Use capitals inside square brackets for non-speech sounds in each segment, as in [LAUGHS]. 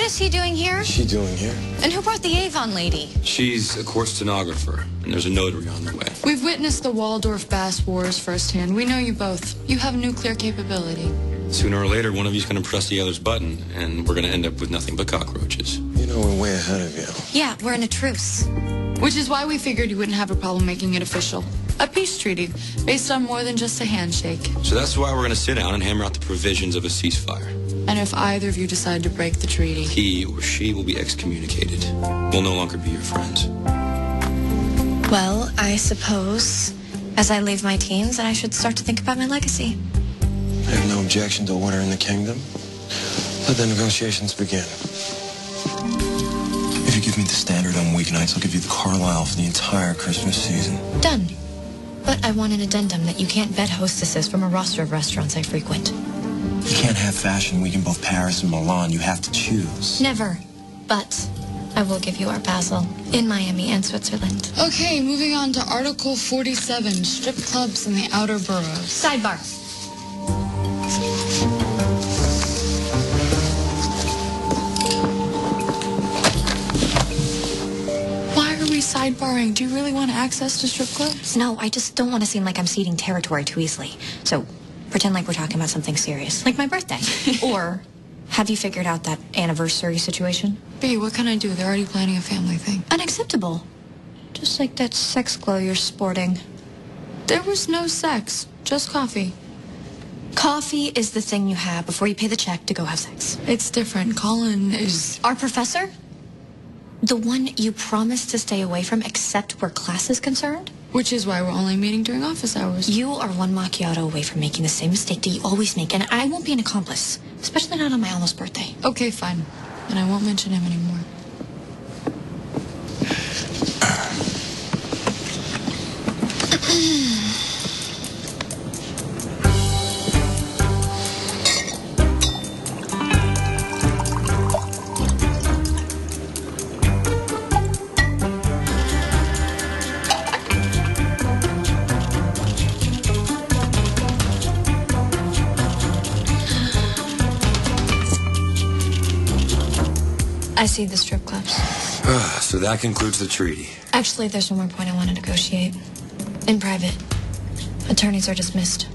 What is he doing here? What's she doing here? And who brought the Avon lady? She's a court stenographer, and there's a notary on the way. We've witnessed the Waldorf Bass Wars firsthand. We know you both. You have nuclear capability. Sooner or later, one of you's going to press the other's button, and we're going to end up with nothing but cockroaches. You know we're way ahead of you. Yeah, we're in a truce. Which is why we figured you wouldn't have a problem making it official. A peace treaty based on more than just a handshake. So that's why we're going to sit down and hammer out the provisions of a ceasefire. And if either of you decide to break the treaty, He or she will be excommunicated. We'll no longer be your friends. Well, I suppose as I leave my teens, that I should start to think about my legacy. I have no objection to order in the kingdom. Let the negotiations begin. If you give me the standard on weeknights, I'll give you the Carlyle for the entire Christmas season. Done. But I want an addendum that you can't vet hostesses from a roster of restaurants I frequent. You can't have fashion week in both Paris and Milan. You have to choose. Never. But I will give you our Basel in Miami and Switzerland. Okay, moving on to Article 47, strip clubs in the outer boroughs. Sidebar. Why are we sidebarring? Do you really want access to strip clubs? No, I just don't want to seem like I'm ceding territory too easily. So pretend like we're talking about something serious, like my birthday. [LAUGHS] or have you figured out that anniversary situation? B, what can I do? They're already planning a family thing. Unacceptable. Just like that sex glow you're sporting. There was no sex, just coffee. Coffee is the thing you have before you pay the check to go have sex. It's different. Colin is. Our professor? The one you promised to stay away from except where class is concerned? Which is why we're only meeting during office hours. You are one macchiato away from making the same mistake that you always make, and I won't be an accomplice. Especially not on my almost birthday. Okay, fine. And I won't mention him anymore. I see the strip clubs. Ah, so that concludes the treaty. Actually, there's one more point I want to negotiate. In private. Attorneys are dismissed.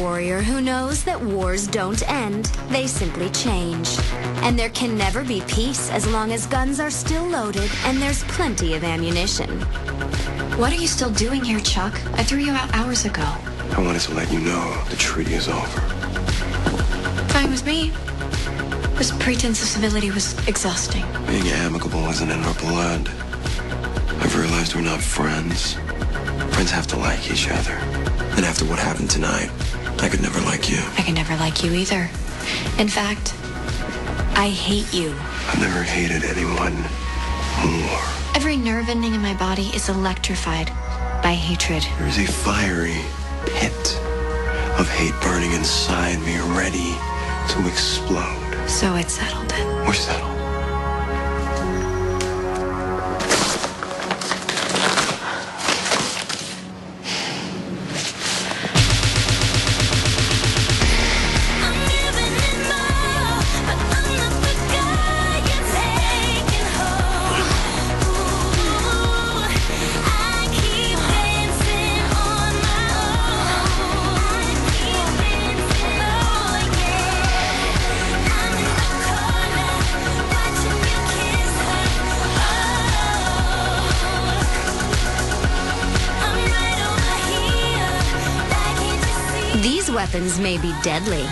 Warrior who knows that wars don't end, they simply change. And there can never be peace as long as guns are still loaded and there's plenty of ammunition. What are you still doing here, Chuck? I threw you out hours ago. I wanted to let you know the treaty is over. Fine with me. This pretense of civility was exhausting. Being amicable isn't in our blood. I've realized we're not friends. Friends have to like each other. And after what happened tonight, I could never like you. I could never like you either. In fact, I hate you. I've never hated anyone more. Every nerve ending in my body is electrified by hatred. There is a fiery pit of hate burning inside me, ready to explode. So it settled it. We're settled. Weapons may be deadly.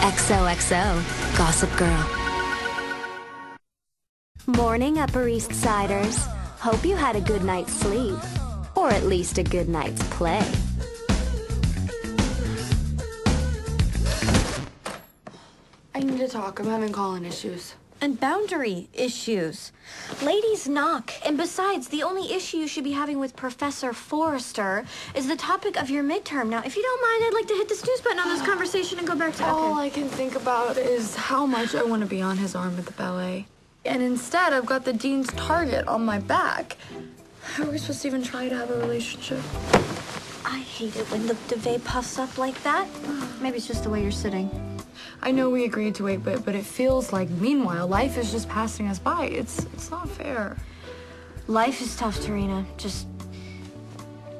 XOXO, Gossip Girl. Morning, Upper East Siders. Hope you had a good night's sleep. Or at least a good night's play. I need to talk. I'm having Colin issues. And boundary issues. Ladies knock. And besides, the only issue you should be having with Professor Forrester is the topic of your midterm. Now, if you don't mind, I'd like to hit the snooze button on this conversation and go back to. All Okay. I can think about is how much I want to be on his arm at the ballet. And instead, I've got the dean's target on my back. How are we supposed to even try to have a relationship? I hate it when the duvet puffs up like that. Maybe it's just the way you're sitting. I know we agreed to wait, but but it feels like meanwhile life is just passing us by. It's it's not fair. Life is tough, Serena. Just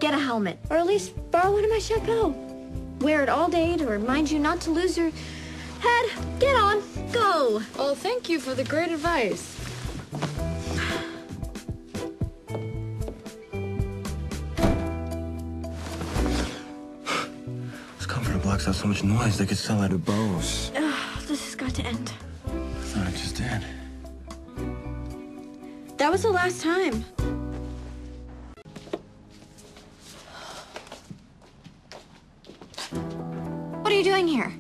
get a helmet, or at least borrow one of my chapeau. Wear it all day to remind you not to lose your head. Get on, go. Well, thank you for the great advice. This comforter blocks out so much noise they could sell it at Bose. Got to end. I thought it just did. That was the last time. What are you doing here?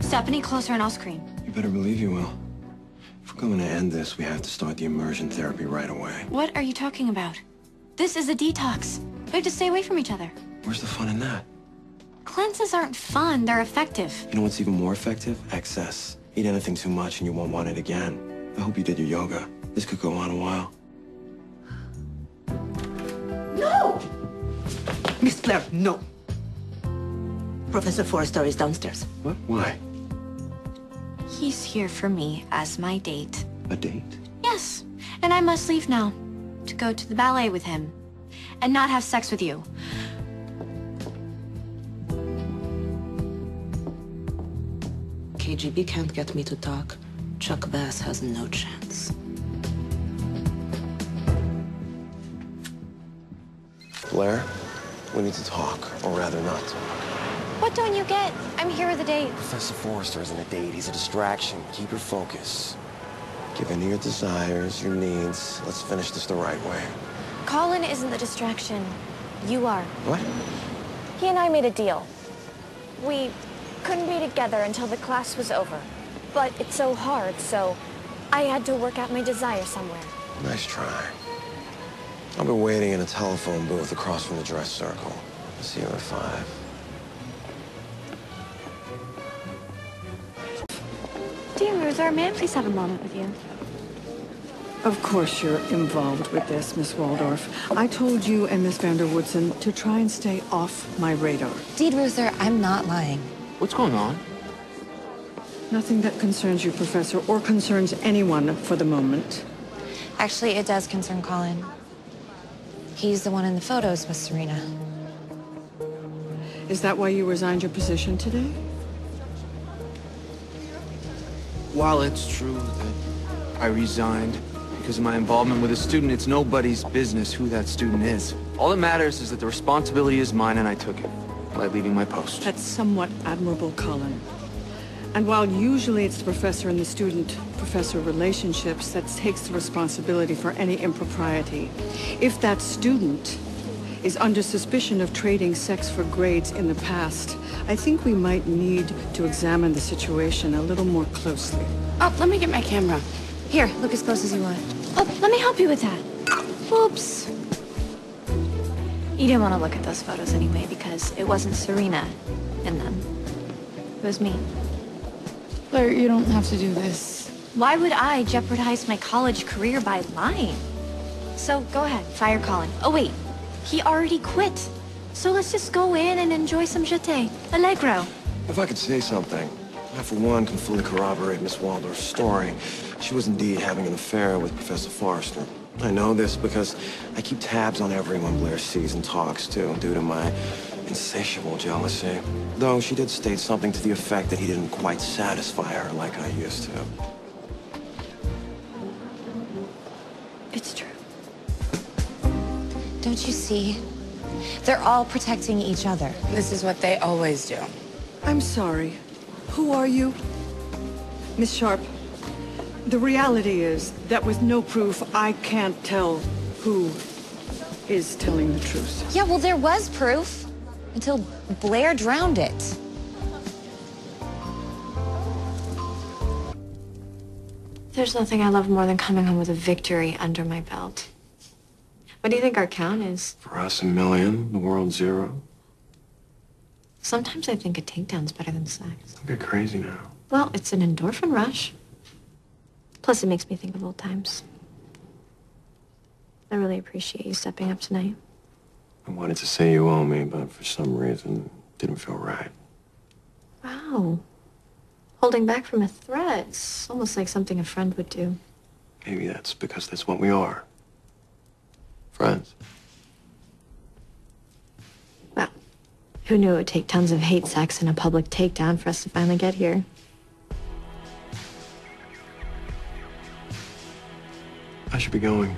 Step any closer and I'll scream. You better believe you will. If we're going to end this, we have to start the immersion therapy right away. What are you talking about? This is a detox. We have to stay away from each other. Where's the fun in that? Cleanses aren't fun, they're effective. You know what's even more effective? Excess. Eat anything too much and you won't want it again. I hope you did your yoga. This could go on a while. No! Miss Blair, no. Professor Forrester is downstairs. What? Why? He's here for me as my date. A date? Yes, and I must leave now to go to the ballet with him and not have sex with you. KGB can't get me to talk. Chuck Bass has no chance. Blair, we need to talk, or rather not talk. What don't you get? I'm here with a date. Professor Forrester isn't a date, he's a distraction. Keep your focus. Give in to your desires, your needs. Let's finish this the right way. Colin isn't the distraction. You are. What? He and I made a deal. We couldn't be together until the class was over. But it's so hard, so I had to work out my desire somewhere. Nice try. I'll be waiting in a telephone booth across from the dress circle. I'll see you at five. Dean Reuther, may I please have a moment with you? Of course you're involved with this, Miss Waldorf. I told you and Miss van der Woodsen to try and stay off my radar. Dean Reuther, I'm not lying. What's going on? Nothing that concerns you, Professor, or concerns anyone for the moment. Actually, it does concern Colin. He's the one in the photos with Serena. Is that why you resigned your position today? While it's true that I resigned because of my involvement with a student, it's nobody's business who that student is. All that matters is that the responsibility is mine and I took it by leaving my post. That's somewhat admirable, Colin. And while usually it's the professor and the student-professor relationships that takes the responsibility for any impropriety, if that student is under suspicion of trading sex for grades in the past, I think we might need to examine the situation a little more closely. Oh, let me get my camera. Here, look as close as you want. Oh, let me help you with that. Oops. You didn't want to look at those photos anyway because it wasn't Serena in them. It was me. Blair, you don't have to do this. Why would I jeopardize my college career by lying? So go ahead, fire Colin. Oh wait, he already quit. So let's just go in and enjoy some jeté. Allegro. If I could say something, I, for one, can fully corroborate Miss Waldorf's story. She was indeed having an affair with Professor Forrester. I know this because I keep tabs on everyone Blair sees and talks to due to my insatiable jealousy. Though she did state something to the effect that he didn't quite satisfy her like I used to. It's true. Don't you see? They're all protecting each other. This is what they always do. I'm sorry. Who are you? Miss Sharp, the reality is that with no proof, I can't tell who is telling the truth. Yeah, well, there was proof. Until Blair drowned it. There's nothing I love more than coming home with a victory under my belt. What do you think our count is? For us, a million. The world, zero. Sometimes I think a takedown's better than sex. Don't get crazy now. Well, it's an endorphin rush. Plus, it makes me think of old times. I really appreciate you stepping up tonight. I wanted to say you owe me, but for some reason, it didn't feel right. Wow. Holding back from a threat. It's almost like something a friend would do. Maybe that's because that's what we are. Friends. Well, who knew it would take tons of hate sex and a public takedown for us to finally get here? I should be going.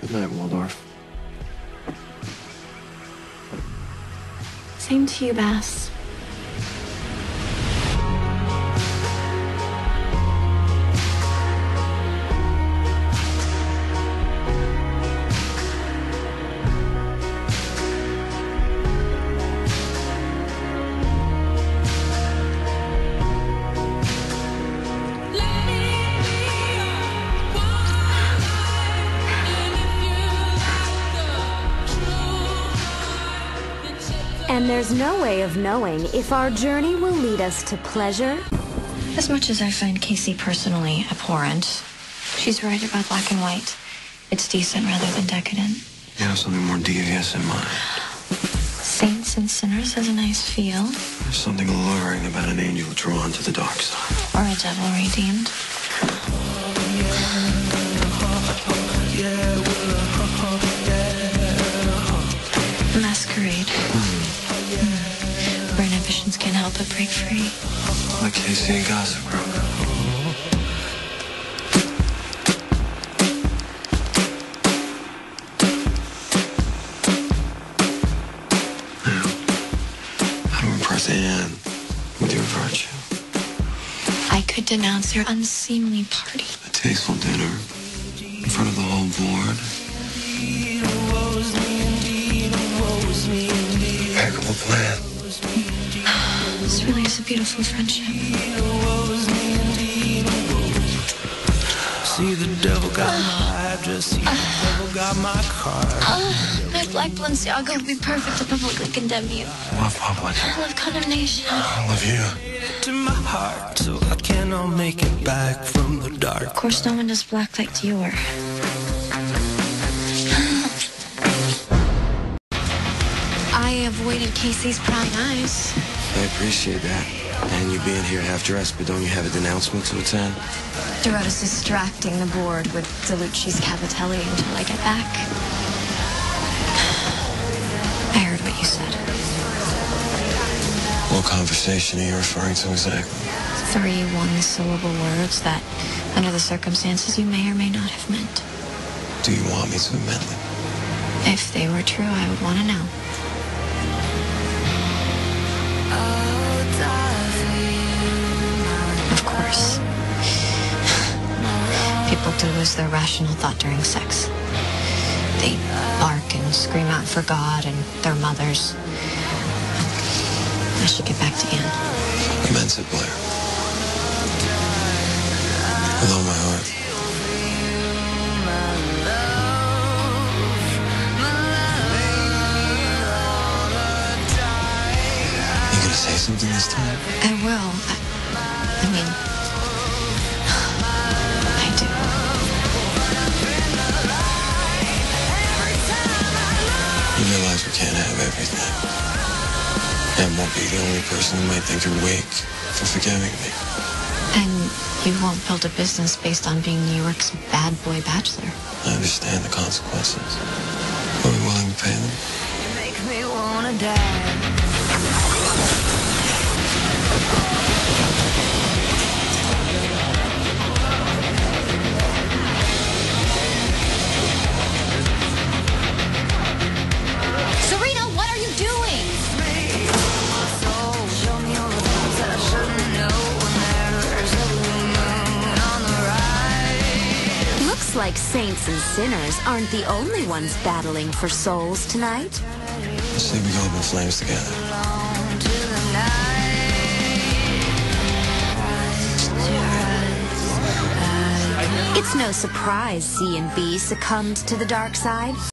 Good night, Waldorf. Same to you, Bass. And there's no way of knowing if our journey will lead us to pleasure As much as I find Casey personally abhorrent, she's right about black and white. It's decent rather than decadent. You have something more devious in mind. Saints and sinners has a nice feel. There's something alluring about an angel drawn to the dark side. Or a devil redeemed. Masquerade. Break free. Like Casey and Gossip Girl. Now, how to impress Anne with your virtue? I could denounce your unseemly party. A tasteful dinner in front of the whole board. Really is a beautiful friendship. See the devil got my address, see the devil got my card. Oh, uh, uh, my black Balenciaga would be perfect to publicly condemn you. Love public. I love condemnation. I love you. To my heart, so I cannot make it back from the dark. Of course, no one does black like Dior. I avoided Casey's prying eyes. I appreciate that. And you being here half dressed, but don't you have a denouncement to attend? Dorota's distracting the board with DeLucci's Cavatelli until I get back. I heard what you said. What conversation are you referring to exactly? Three one-syllable words that, under the circumstances, you may or may not have meant. Do you want me to admit them? If they were true, I would want to know. People do lose their rational thought during sex. They bark and scream out for God and their mothers. I should get back to Anne. I meant it, Blair. With all my heart. You gonna say something this time? I will. I, I mean, can't have everything. And won't be the only person who might think you're weak for forgiving me. And you won't build a business based on being New York's bad boy bachelor. I understand the consequences. Are we willing to pay them? You make me wanna die. Saints and sinners aren't the only ones battling for souls tonight. Let's see we go up in flames together. It's no surprise C and B succumbed to the dark side.